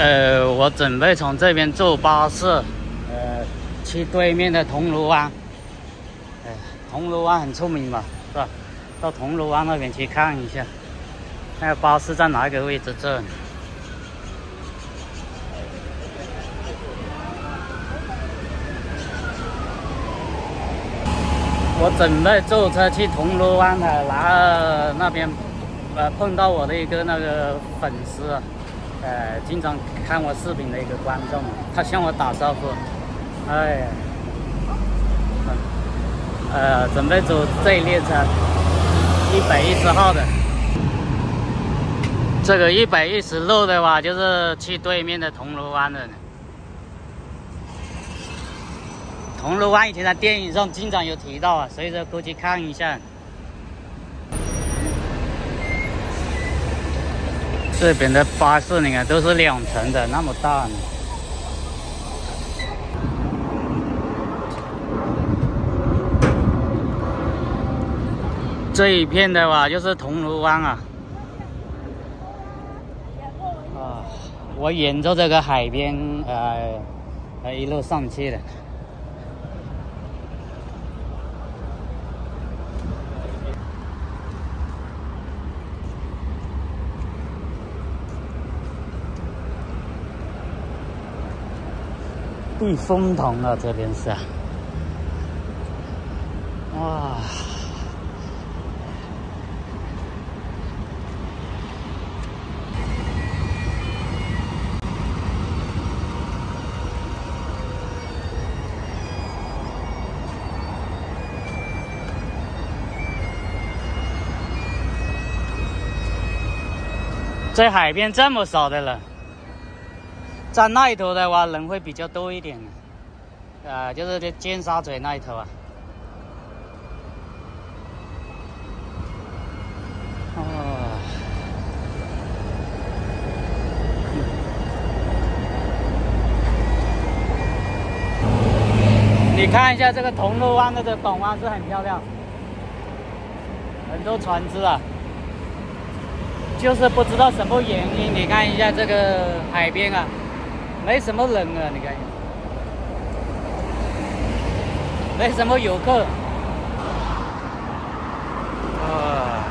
呃，我准备从这边坐巴士，呃，去对面的铜锣湾。哎，铜锣湾很出名嘛，是吧？到铜锣湾那边去看一下，那个巴士在哪个位置？这。我准备坐车去铜锣湾的，然后那边，呃，碰到我的一个那个粉丝，呃，经常看我视频的一个观众，他向我打招呼，哎，呃，准备坐这一列车，一百一十号的，这个一百一十路的话，就是去对面的铜锣湾的。铜锣湾以前在电影上经常有提到啊，所以说过去看一下。这边的巴士你看都是两层的，那么大呢。这一片的话就是铜锣湾啊。啊，我沿着这个海边，呃一路上去的。避风塘了，这边是，哇！在海边这么少的人。在那一头的话，人会比较多一点，啊，就是这尖沙咀那一头啊。你看一下这个铜锣湾的这港湾是很漂亮，很多船只啊，就是不知道什么原因，你看一下这个海边啊。没什么人啊，你看，没什么游客。啊，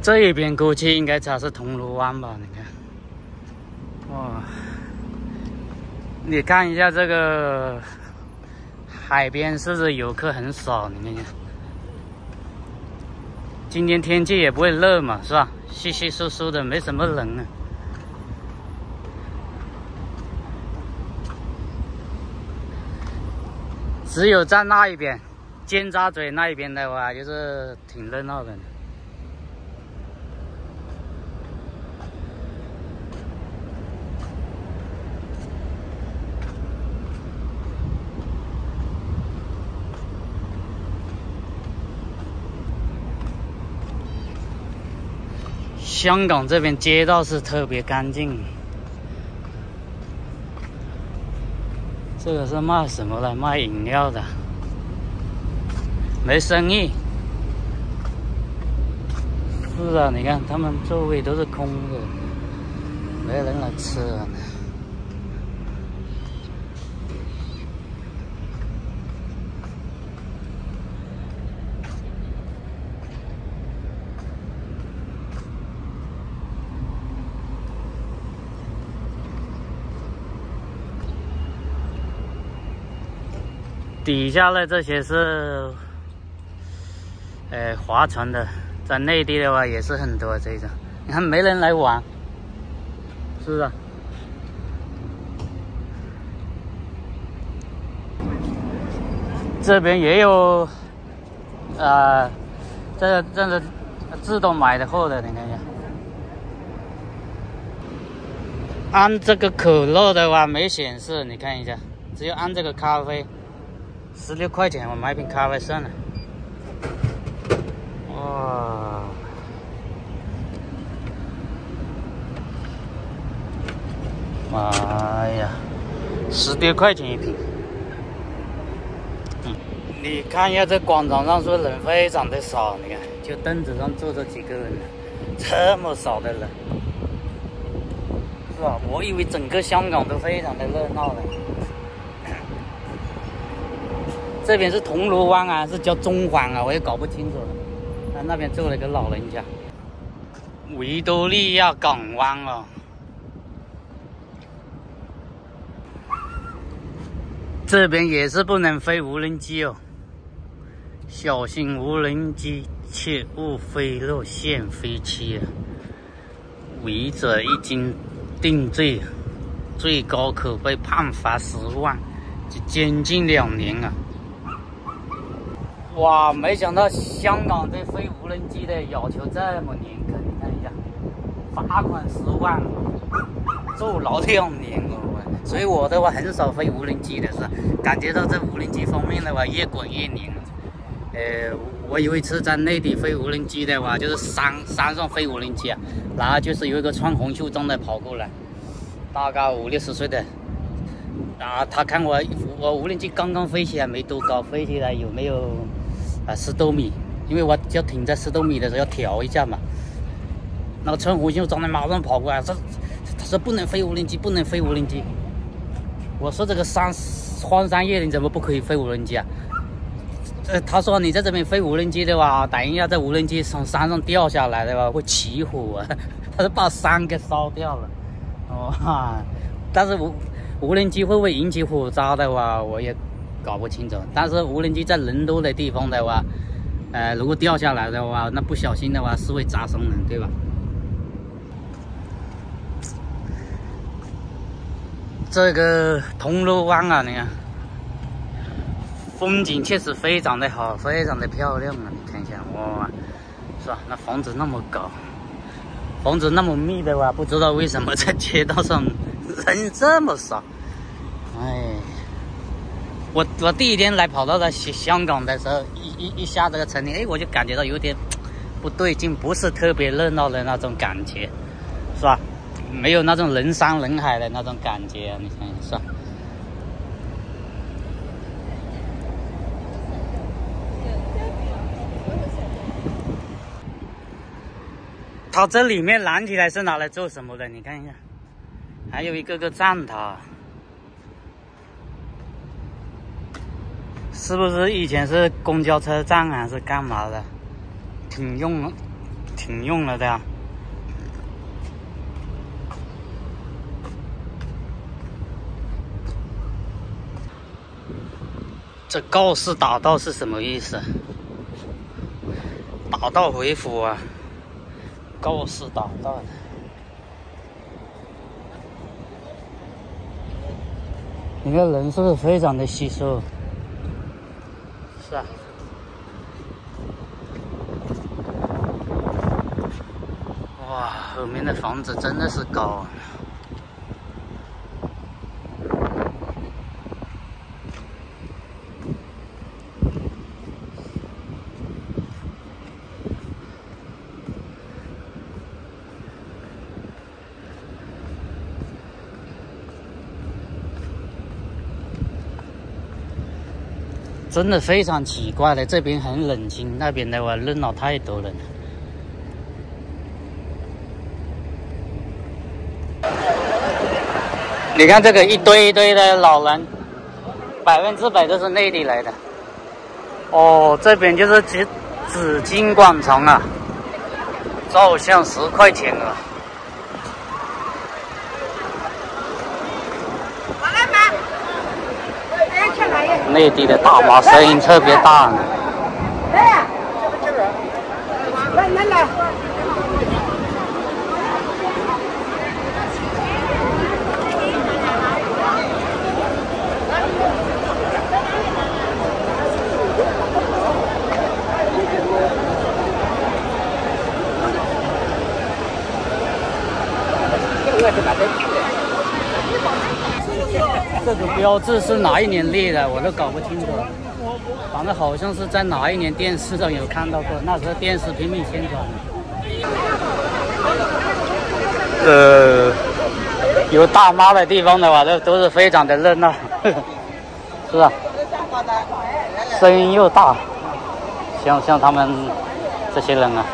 这一边估计应该才是铜锣湾吧？你看，哇。你看一下这个海边，是不是游客很少？你看，今天天气也不会热嘛，是吧？稀稀疏疏的，没什么人啊。只有在那一边，尖沙咀那一边的话，就是挺热闹的。香港这边街道是特别干净。这个是卖什么的？卖饮料的，没生意。是啊，你看他们座位都是空的，没人来吃。底下的这些是，呃，划船的，在内地的话也是很多这种。你看没人来玩，是不是？这边也有，呃，这这个自动买的货的，你看一下。按这个可乐的话没显示，你看一下，只有按这个咖啡。十六块钱，我买瓶咖啡算了。哇！妈呀，十多块钱一瓶。你看一下这广场上说人非常的少，你看就凳子上坐着几个人，这么少的人，是吧？我以为整个香港都非常的热闹了。这边是铜锣湾啊，是叫中环啊，我也搞不清楚了。啊，那边住了一个老人家。维多利亚港湾啊，这边也是不能飞无人机哦，小心无人机，切勿飞入限飞区啊！违者一经定罪，最高可被判罚十万及监禁两年啊！哇，没想到香港对飞无人机的要求这么严格，你看一下，罚款十万，坐牢两年哦。所以我的话很少飞无人机的是，感觉到这无人机方面的话越滚越灵。呃，我有一次在内地飞无人机的话，就是山山上飞无人机啊，然后就是有一个穿红袖章的跑过来，大概五六十岁的，啊，他看我我无人机刚刚飞起来没多高，飞起来有没有？啊，十多米，因为我要停在十多米的时候要调一下嘛。那个穿红袖章的马上跑过来，说：“他说不能飞无人机，不能飞无人机。”我说：“这个山荒山野岭怎么不可以飞无人机啊？”呃，他说：“你在这边飞无人机的话，等一下这无人机从山上掉下来的话会起火啊，他说把山给烧掉了。”哦哈，但是无无人机会不会引起火灾的话，我也。搞不清楚，但是无人机在人多的地方的话，呃，如果掉下来的话，那不小心的话是会砸伤人，对吧？这个铜锣湾啊，你看，风景确实非常的好，非常的漂亮啊！你看一下，哇，是吧？那房子那么高，房子那么密的话，不知道为什么在街道上人这么少，我我第一天来跑到了香香港的时候，一一一下这个城里，哎，我就感觉到有点不对劲，不是特别热闹的那种感觉，是吧？没有那种人山人海的那种感觉，你看是吧？它这里面拦起来是拿来做什么的？你看一下，还有一个个站塔。是不是以前是公交车站还是干嘛的？挺用，挺用了的呀。这告示打道是什么意思？打道回府啊！告示打道的，你看人是不是非常的稀疏？哇，后面的房子真的是高。真的非常奇怪的，这边很冷清，那边的话热闹太多了。你看这个一堆一堆的老人，百分之百都是内地来的。哦，这边就是紫紫金广场啊，照相十块钱啊。内地的大妈声音特别大。来，来来。这个这个标志是哪一年立的，我都搞不清楚。反正好像是在哪一年电视上有看到过，那时候电视拼命宣传。呃，有大妈的地方的话，都都是非常的热闹，是吧？声音又大，像像他们这些人啊。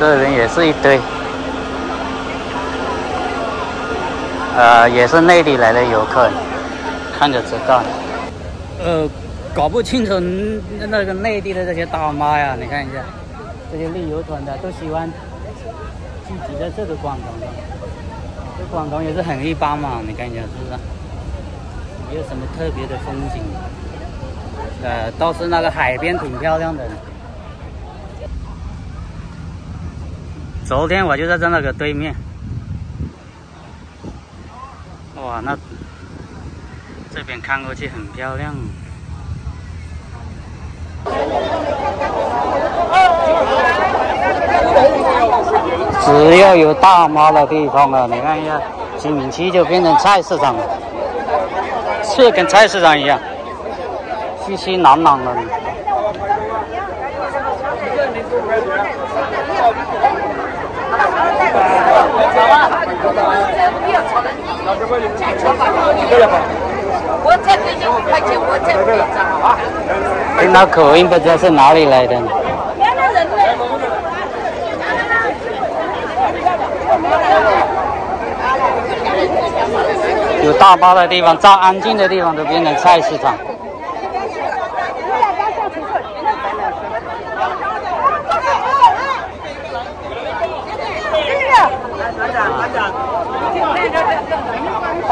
这边也是一堆，呃，也是内地来的游客，看着知道。呃，搞不清楚那个内地的这些大妈呀，你看一下，这些旅游团的都喜欢聚集在这个广场上，这广场也是很一般嘛，你看一下是不是？没有什么特别的风景，呃，倒是那个海边挺漂亮的。昨天我就在这那个对面，哇，那这边看过去很漂亮。只要有大妈的地方啊，你看一下，居民区就变成菜市场了，是跟菜市场一样，熙熙攘攘的。我再给你五块钱，我再给你啊！听到口音不知道是哪里来的。有大巴的地方，再安静的地方都变成菜市场。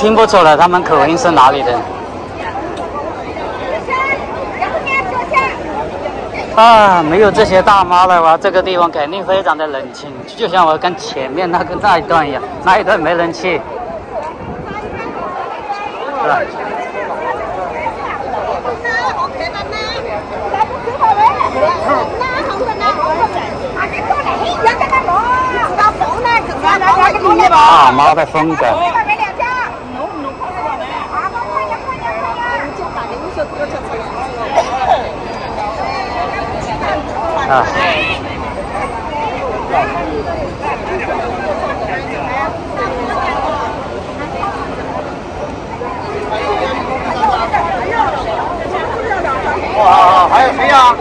听不出来他们口音是哪里的。啊，没有这些大妈的话，这个地方肯定非常的冷清，就像我跟前面那个那一段一样，那一段没人去，是吧？大妈的风格。啊。哇，还有谁呀？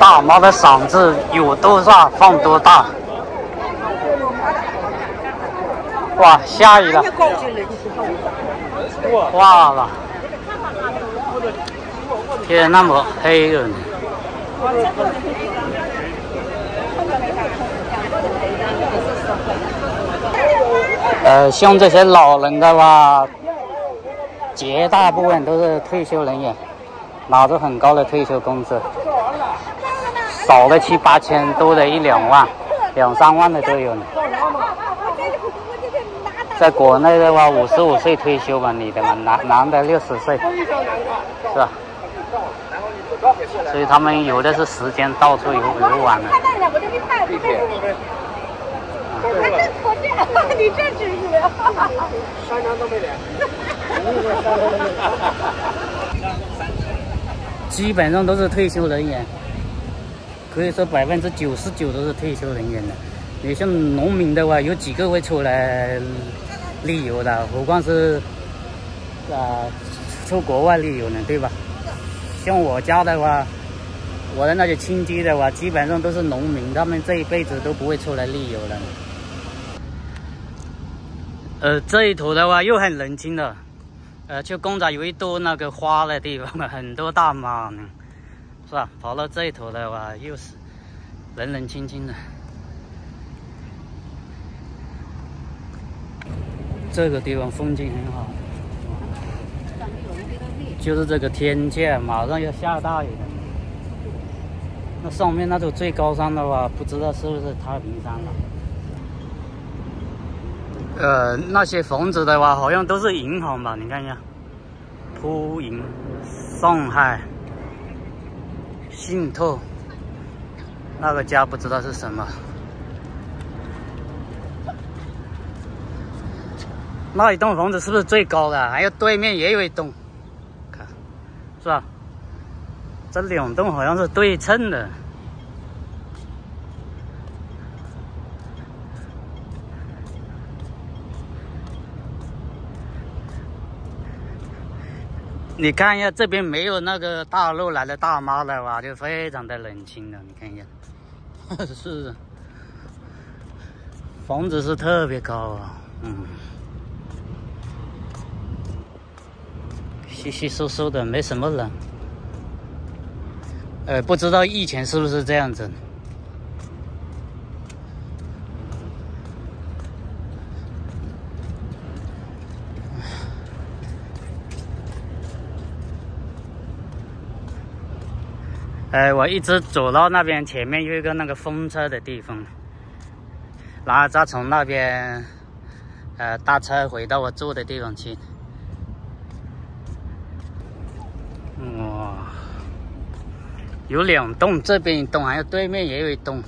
大妈的嗓子有多大放多大。哇，下雨了！哇了！天那么黑了。呃，像这些老人的话，绝大部分都是退休人员，拿着很高的退休工资，少的七八千，多的一两万、两三万的都有。在国内的话，五十五岁退休嘛，女的嘛，男男的六十岁，是吧？所以他们有的是时间到处游游玩的。你这知识的，三张都没脸。基本上都是退休人员，可以说百分之九十九都是退休人员的。你像农民的话，有几个会出来旅游的？何况是啊，出国外旅游呢，对吧？像我家的话，我的那些亲戚的话，基本上都是农民，他们这一辈子都不会出来旅游了。呃，这一头的话又很冷清的，呃，就公仔有一朵那个花的地方嘛，很多大妈呢，是吧？跑到这一头的话，又是冷冷清清的。这个地方风景很好。就是这个天气，马上要下大雨了。那上面那座最高山的话，不知道是不是太平山了。呃，那些房子的话，好像都是银行吧？你看一下，铺银、上海、信托，那个家不知道是什么。那一栋房子是不是最高的？还有对面也有一栋，是吧？这两栋好像是对称的。你看一下，这边没有那个大陆来的大妈的话，就非常的冷清了。你看一下，是，房子是特别高啊，嗯，稀稀疏疏的，没什么人。呃，不知道以前是不是这样子。哎，我一直走到那边，前面有一个那个风车的地方，然后再从那边，呃，搭车回到我住的地方去。哇，有两栋，这边一栋，还有对面也有一栋，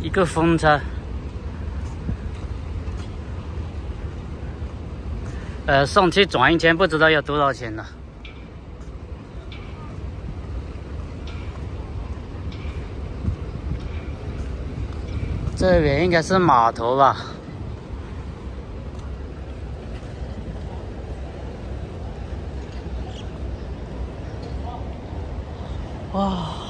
一个风车。呃，上去转一圈，不知道要多少钱呢？这边应该是码头吧？哇！